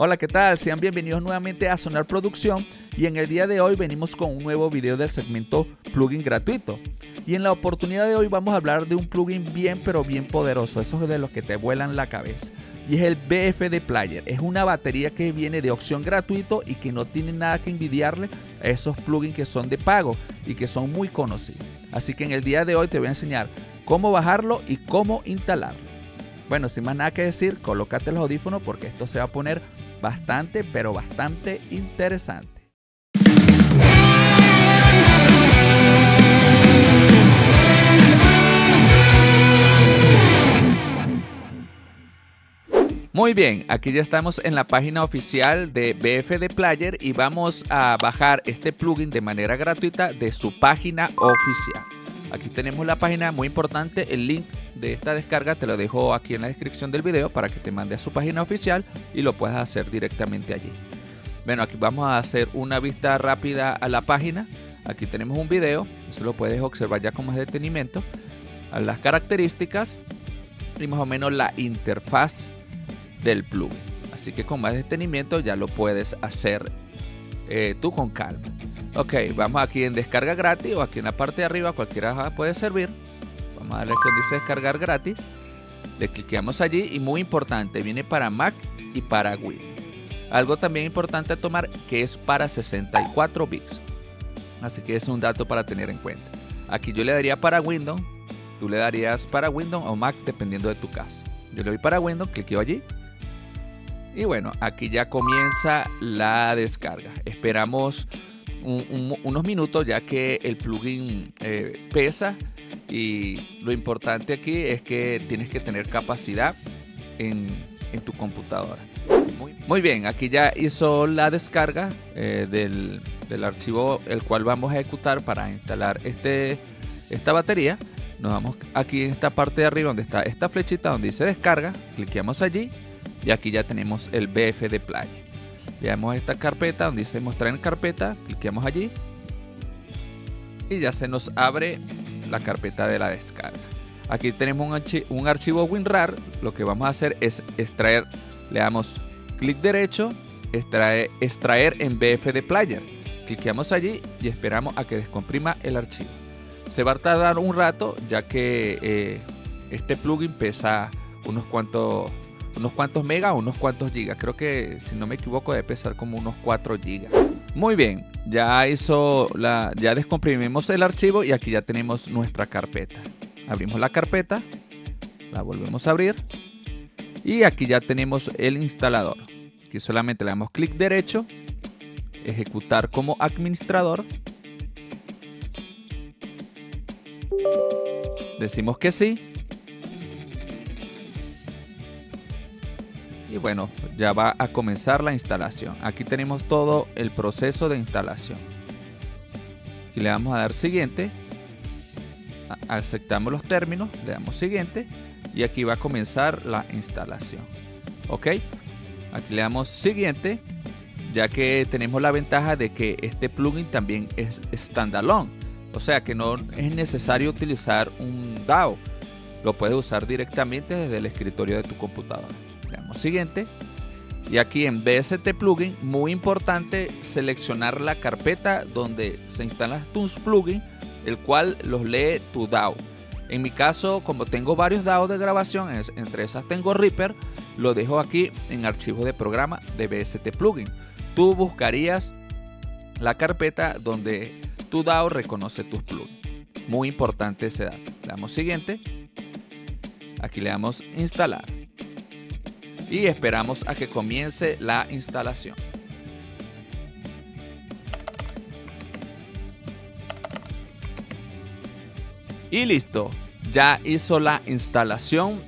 Hola, ¿qué tal? Sean bienvenidos nuevamente a Sonar Producción y en el día de hoy venimos con un nuevo video del segmento plugin gratuito. Y en la oportunidad de hoy vamos a hablar de un plugin bien pero bien poderoso, esos de los que te vuelan la cabeza. Y es el BFD Player. Es una batería que viene de opción gratuito y que no tiene nada que envidiarle a esos plugins que son de pago y que son muy conocidos. Así que en el día de hoy te voy a enseñar cómo bajarlo y cómo instalarlo. Bueno, sin más nada que decir, colócate los audífonos porque esto se va a poner bastante, pero bastante interesante. Muy bien, aquí ya estamos en la página oficial de BFD Player y vamos a bajar este plugin de manera gratuita de su página oficial. Aquí tenemos la página, muy importante, el link de esta descarga te lo dejo aquí en la descripción del video para que te mande a su página oficial y lo puedas hacer directamente allí. Bueno, aquí vamos a hacer una vista rápida a la página. Aquí tenemos un video, eso lo puedes observar ya con más detenimiento. Las características y más o menos la interfaz del plugin. Así que con más detenimiento ya lo puedes hacer eh, tú con calma. Ok, vamos aquí en descarga gratis o aquí en la parte de arriba, cualquiera puede servir. Vamos a darle que dice descargar gratis. Le cliqueamos allí y muy importante, viene para Mac y para Wii. Algo también importante a tomar que es para 64 bits. Así que es un dato para tener en cuenta. Aquí yo le daría para Windows, tú le darías para Windows o Mac dependiendo de tu caso. Yo le doy para Windows, cliqueo allí. Y bueno, aquí ya comienza la descarga. Esperamos unos minutos ya que el plugin eh, pesa y lo importante aquí es que tienes que tener capacidad en, tu computadora. Muy, bien, aquí ya hizo la descarga eh, del, archivo el cual vamos a ejecutar para instalar este, esta batería. Nos vamos aquí en esta parte de arriba donde está esta flechita donde dice descarga, cliqueamos allí y aquí ya tenemos el BFD Play. Le damos esta carpeta donde dice mostrar en carpeta, cliqueamos allí y ya se nos abre la carpeta de la descarga. Aquí tenemos un, archivo WinRAR. Lo que vamos a hacer es extraer, le damos clic derecho, extraer, extraer en BFD Player. Cliqueamos allí y esperamos a que descomprima el archivo. Se va a tardar un rato ya que eh, este plugin pesa unos cuantos unos cuantos megas unos cuantos gigas. Creo que si no me equivoco debe pesar como unos 4 gigas. Muy bien, ya hizo la, ya descomprimimos el archivo y aquí ya tenemos nuestra carpeta. Abrimos la carpeta, la volvemos a abrir y aquí ya tenemos el instalador. Aquí solamente le damos clic derecho, ejecutar como administrador. Decimos que sí y bueno ya va a comenzar la instalación. Aquí tenemos todo el proceso de instalación. Y le damos a dar siguiente. Aceptamos los términos le damos siguiente. Y aquí va a comenzar la instalación. Ok aquí le damos siguiente ya que tenemos la ventaja de que este plugin también es standalone. O sea que no es necesario utilizar un DAO. Lo puedes usar directamente desde el escritorio de tu computadora siguiente. Y aquí en BST Plugin, muy importante seleccionar la carpeta donde se instalan tus plugins, el cual los lee tu DAO. En mi caso, como tengo varios DAO de grabación, entre esas tengo Reaper, lo dejo aquí en archivos de programa de BST Plugin. Tú buscarías la carpeta donde tu DAO reconoce tus plugins. Muy importante ese dato. Le damos siguiente. Aquí le damos instalar y esperamos a que comience la instalación. Y listo, ya hizo la instalación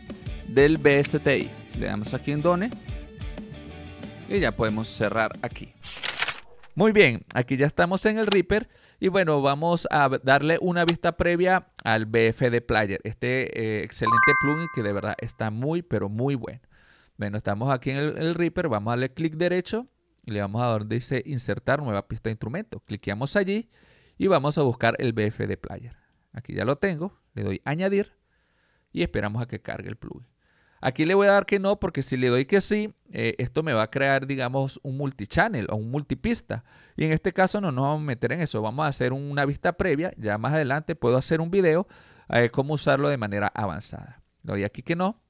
del BSTI. Le damos aquí en Done y ya podemos cerrar aquí. Muy bien, aquí ya estamos en el Reaper y bueno, vamos a darle una vista previa al BFD Player, este eh, excelente plugin que de verdad está muy pero muy bueno. Bueno, estamos aquí en el, Reaper, vamos a darle clic derecho y le vamos a donde dice insertar nueva pista de instrumento. Cliqueamos allí y vamos a buscar el BFD Player. Aquí ya lo tengo, le doy añadir y esperamos a que cargue el plugin. Aquí le voy a dar que no porque si le doy que sí, eh, esto me va a crear, digamos, un multichannel o un multipista. Y en este caso no nos vamos a meter en eso. Vamos a hacer una vista previa. Ya más adelante puedo hacer un video de eh, cómo usarlo de manera avanzada. Le doy aquí que no.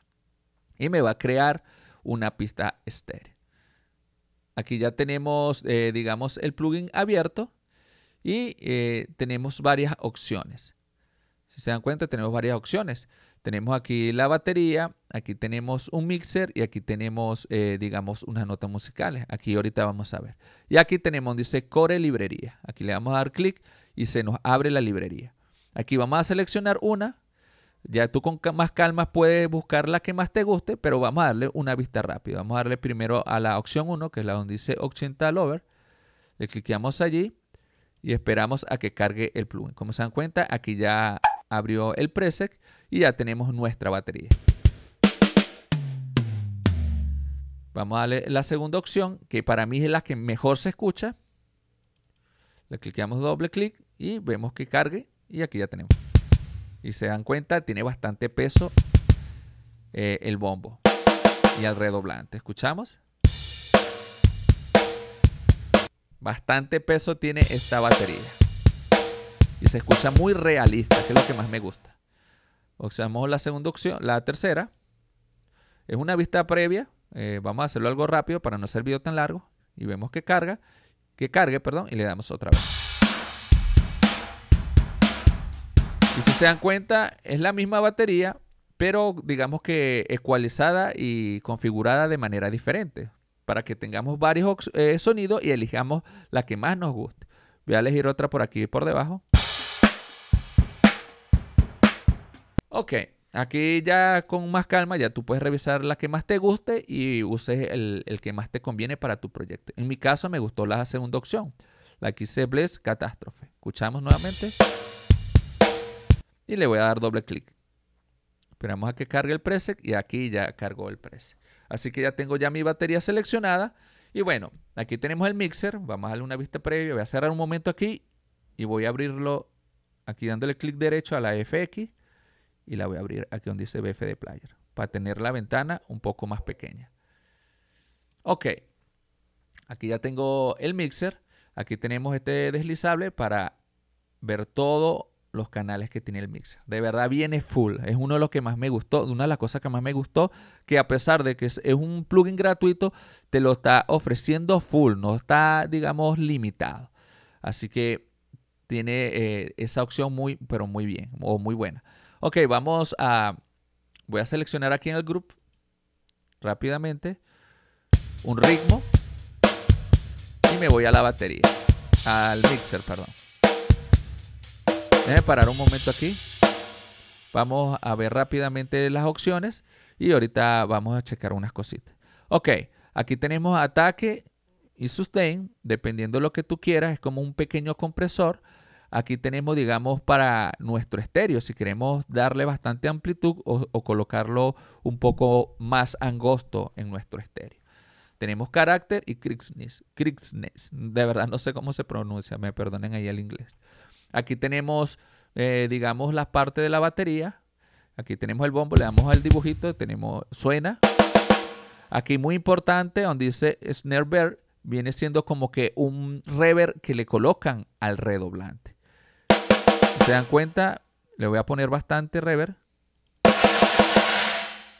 Y me va a crear una pista estéreo. Aquí ya tenemos, eh, digamos, el plugin abierto y tenemos varias opciones. Si se dan cuenta, tenemos varias opciones. Tenemos aquí la batería, aquí tenemos un mixer y aquí tenemos, eh, digamos, unas notas musicales. Aquí ahorita vamos a ver. Y aquí tenemos, dice Core Librería. Aquí le vamos a dar clic y se nos abre la librería. Aquí vamos a seleccionar una. Ya tú con más calma puedes buscar la que más te guste, pero vamos a darle una vista rápida. Vamos a darle primero a la opción 1, que es la donde dice Occidental Over. Le cliqueamos allí y esperamos a que cargue el plugin. Como se dan cuenta, aquí ya abrió el preset y ya tenemos nuestra batería. Vamos a darle la segunda opción, que para mí es la que mejor se escucha. Le cliqueamos doble clic y vemos que cargue y aquí ya tenemos. Y se dan cuenta, tiene bastante peso eh, el bombo y el redoblante. ¿Escuchamos? Bastante peso tiene esta batería y se escucha muy realista, que es lo que más me gusta. Observamos la segunda opción, la tercera. Es una vista previa. Eh, vamos a hacerlo algo rápido para no hacer video tan largo. Y vemos que carga, que cargue, perdón, y le damos otra vez. Si se dan cuenta, es la misma batería, pero digamos que ecualizada y configurada de manera diferente. Para que tengamos varios eh, sonidos y elijamos la que más nos guste. Voy a elegir otra por aquí por debajo. Ok, aquí ya con más calma, ya tú puedes revisar la que más te guste y uses el, que más te conviene para tu proyecto. En mi caso me gustó la segunda opción, la que hice Bless Catástrofe. Escuchamos nuevamente y le voy a dar doble clic. Esperamos a que cargue el preset y aquí ya cargó el preset. Así que ya tengo ya mi batería seleccionada. Y bueno, aquí tenemos el mixer. Vamos a darle una vista previa. Voy a cerrar un momento aquí y voy a abrirlo aquí dándole clic derecho a la FX y la voy a abrir aquí donde dice BFD Player para tener la ventana un poco más pequeña. Ok, aquí ya tengo el mixer. Aquí tenemos este deslizable para ver todos los canales que tiene el mixer. De verdad viene full. Es uno de los que más me gustó. Una de las cosas que más me gustó, que a pesar de que es, un plugin gratuito, te lo está ofreciendo full. No está, digamos, limitado. Así que tiene eh, esa opción muy, pero muy bien o muy buena. Ok, vamos a... Voy a seleccionar aquí en el grupo rápidamente un ritmo y me voy a la batería, al mixer, perdón. Déjenme parar un momento aquí. Vamos a ver rápidamente las opciones y ahorita vamos a checar unas cositas. Ok, aquí tenemos ataque y sustain, dependiendo de lo que tú quieras, es como un pequeño compresor. Aquí tenemos, digamos, para nuestro estéreo, si queremos darle bastante amplitud o, colocarlo un poco más angosto en nuestro estéreo. Tenemos carácter y crispness. De verdad no sé cómo se pronuncia, me perdonen ahí el inglés. Aquí tenemos, eh, digamos, la parte de la batería. Aquí tenemos el bombo, le damos al dibujito, tenemos suena. Aquí muy importante, donde dice snare bear, viene siendo como que un reverb que le colocan al redoblante se dan cuenta, le voy a poner bastante reverb.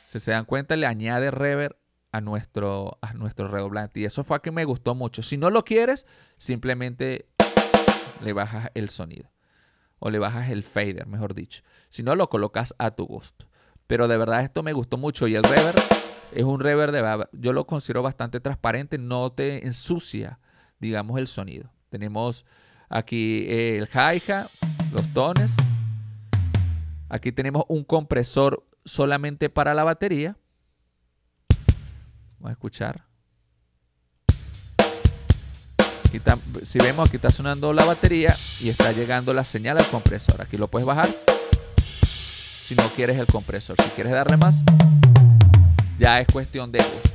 Si se dan cuenta, le añade reverb a nuestro, a nuestro redoblante. Y eso fue a que me gustó mucho. Si no lo quieres, simplemente le bajas el sonido. O le bajas el fader, mejor dicho. Si no, lo colocas a tu gusto. Pero de verdad esto me gustó mucho. Y el reverb es un reverb de... Yo lo considero bastante transparente. No te ensucia, digamos, el sonido. Tenemos aquí el hi-hat los tones. Aquí tenemos un compresor solamente para la batería. Vamos a escuchar. Si vemos, aquí está sonando la batería y está llegando la señal al compresor. Aquí lo puedes bajar si no quieres el compresor. Si quieres darle más, ya es cuestión de gusto.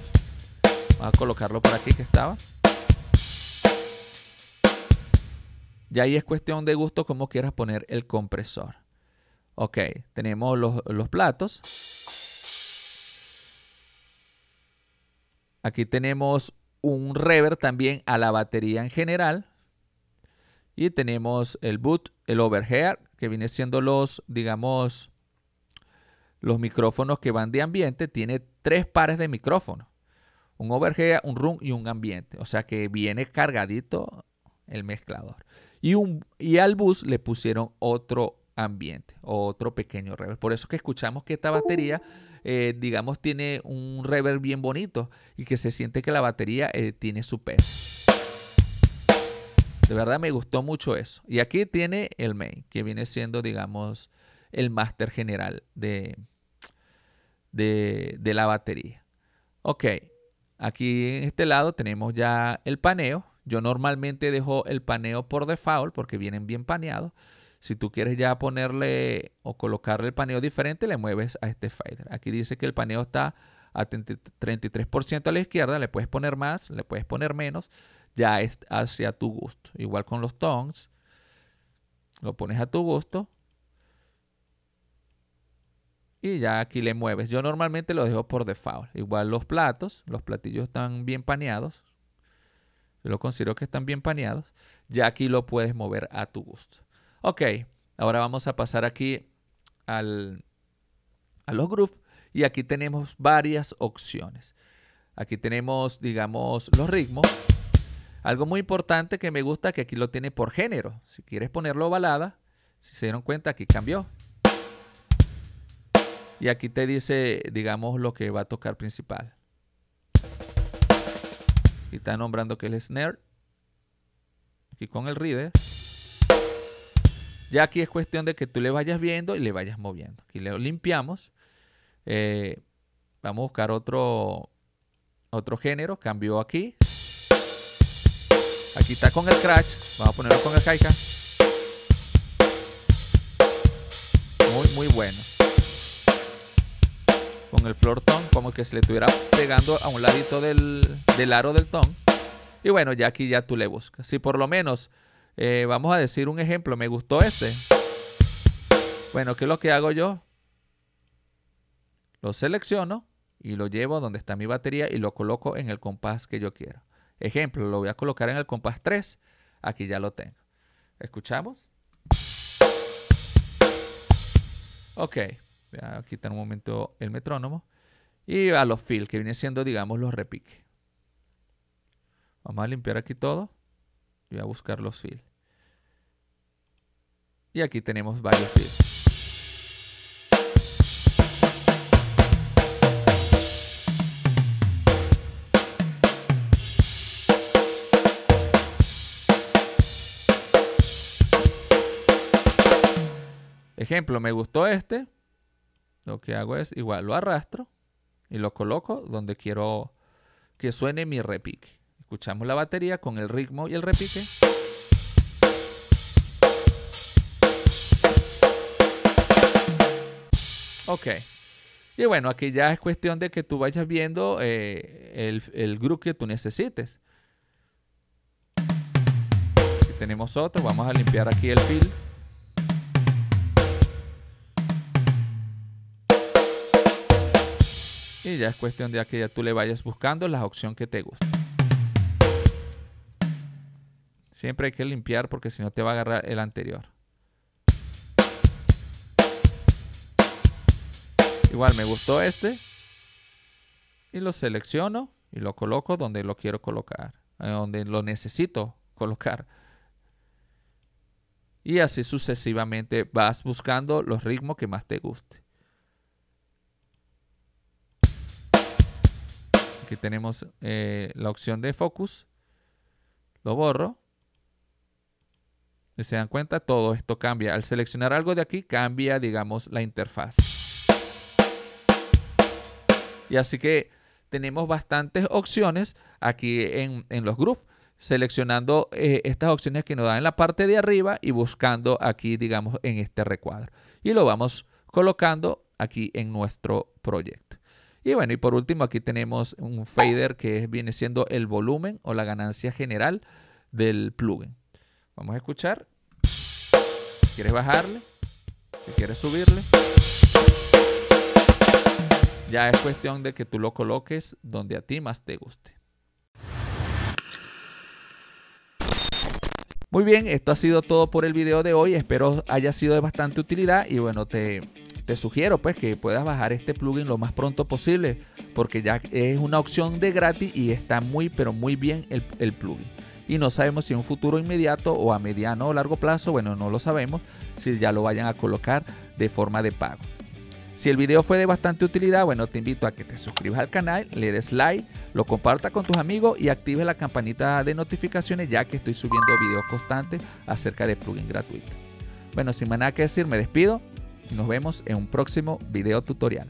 Vamos a colocarlo por aquí que estaba. Y ahí es cuestión de gusto cómo quieras poner el compresor. Ok, tenemos los, platos. Aquí tenemos un reverb también a la batería en general. Y tenemos el boot, el overhead, que viene siendo los, digamos, los micrófonos que van de ambiente. Tiene tres pares de micrófonos. Un overhead, un room y un ambiente. O sea que viene cargadito el mezclador. Y, un, y al bus le pusieron otro ambiente, otro pequeño reverb. Por eso que escuchamos que esta batería, eh, digamos, tiene un reverb bien bonito y que se siente que la batería eh, tiene su peso. De verdad me gustó mucho eso. Y aquí tiene el main, que viene siendo, digamos, el máster general de, de, de la batería. Ok, aquí en este lado tenemos ya el paneo. Yo normalmente dejo el paneo por default porque vienen bien paneados. Si tú quieres ya ponerle o colocarle el paneo diferente, le mueves a este fader. Aquí dice que el paneo está a 33% a la izquierda. Le puedes poner más, le puedes poner menos. Ya es hacia tu gusto. Igual con los tones. Lo pones a tu gusto. Y ya aquí le mueves. Yo normalmente lo dejo por default. Igual los platos. Los platillos están bien paneados. Yo lo considero que están bien paneados. Ya aquí lo puedes mover a tu gusto. Ok, ahora vamos a pasar aquí al, a los groups. Y aquí tenemos varias opciones. Aquí tenemos, digamos, los ritmos. Algo muy importante que me gusta que aquí lo tiene por género. Si quieres ponerlo balada, si se dieron cuenta, aquí cambió. Y aquí te dice, digamos, lo que va a tocar principal. Aquí está nombrando que es el snare. Aquí con el reader. Ya aquí es cuestión de que tú le vayas viendo y le vayas moviendo. Aquí le limpiamos. Eh, vamos a buscar otro, otro género. Cambió aquí. Aquí está con el crash. Vamos a ponerlo con el hi Muy, muy bueno con el floor tone, como que se le estuviera pegando a un ladito del, aro del ton. Y bueno, ya aquí ya tú le buscas. Si por lo menos, eh, vamos a decir un ejemplo, me gustó este. Bueno, ¿qué es lo que hago yo? Lo selecciono y lo llevo donde está mi batería y lo coloco en el compás que yo quiero. Ejemplo, lo voy a colocar en el compás 3. Aquí ya lo tengo. ¿Escuchamos? Ok. Aquí está un momento el metrónomo. Y a los fill, que viene siendo, digamos, los repiques. Vamos a limpiar aquí todo. Voy a buscar los fill. Y aquí tenemos varios fills. Ejemplo, me gustó este lo que hago es igual, lo arrastro y lo coloco donde quiero que suene mi repique. Escuchamos la batería con el ritmo y el repique. Ok. Y bueno, aquí ya es cuestión de que tú vayas viendo eh, el, el groove que tú necesites. Aquí tenemos otro. Vamos a limpiar aquí el fill. Y ya es cuestión de que ya tú le vayas buscando la opción que te guste. Siempre hay que limpiar porque si no te va a agarrar el anterior. Igual me gustó este. Y lo selecciono y lo coloco donde lo quiero colocar. Eh, donde lo necesito colocar. Y así sucesivamente vas buscando los ritmos que más te guste. Aquí tenemos eh, la opción de focus. Lo borro. Y se dan cuenta, todo esto cambia. Al seleccionar algo de aquí, cambia, digamos, la interfaz. Y así que tenemos bastantes opciones aquí en, los grooves. Seleccionando eh, estas opciones que nos dan en la parte de arriba y buscando aquí, digamos, en este recuadro. Y lo vamos colocando aquí en nuestro proyecto. Y bueno, y por último aquí tenemos un fader que viene siendo el volumen o la ganancia general del plugin. Vamos a escuchar. ¿Quieres bajarle? ¿Quieres subirle? Ya es cuestión de que tú lo coloques donde a ti más te guste. Muy bien, esto ha sido todo por el video de hoy. Espero haya sido de bastante utilidad y bueno, te, sugiero pues que puedas bajar este plugin lo más pronto posible porque ya es una opción de gratis y está muy pero muy bien el, el plugin. Y no sabemos si en un futuro inmediato o a mediano o largo plazo, bueno, no lo sabemos, si ya lo vayan a colocar de forma de pago. Si el video fue de bastante utilidad, bueno, te invito a que te suscribas al canal, le des like, lo compartas con tus amigos y actives la campanita de notificaciones ya que estoy subiendo videos constantes acerca de plugin gratuito. Bueno, sin más nada que decir, me despido y nos vemos en un próximo video tutorial.